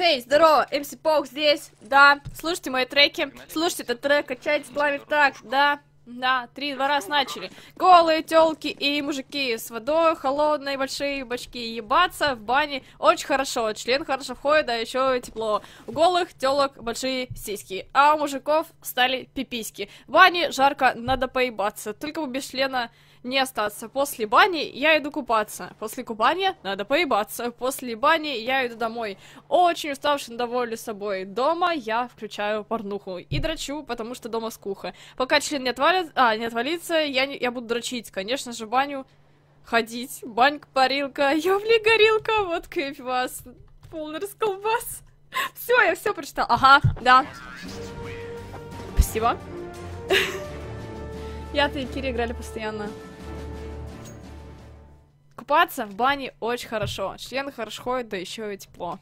Хей, здорово, МС Паук здесь, да, слушайте мои треки, слушайте этот трек, качайте плавит так, да, да, три, два раз начали. Голые телки и мужики с водой, холодные большие бачки, ебаться в бане очень хорошо, член хорошо входит, а еще тепло. У голых телок большие сиськи, а у мужиков стали пиписьки. В бане жарко, надо поебаться, только бы без члена не остаться. После бани я иду купаться. После купания надо поебаться. После бани я иду домой. Очень уставший, довольный собой. Дома я включаю порнуху и драчу, потому что дома скуха. Пока член не отвалит, а, не отвалится, я, не, я буду дрочить. Конечно же, баню ходить. Банька, парилка, ёбли, горилка, вот кайф вас. Полный расколбас. Все, я все прочитал. Ага, да. Спасибо. Я-то и Кири играли постоянно. Купаться в бане очень хорошо. Член хорошо ходит, да еще и тепло.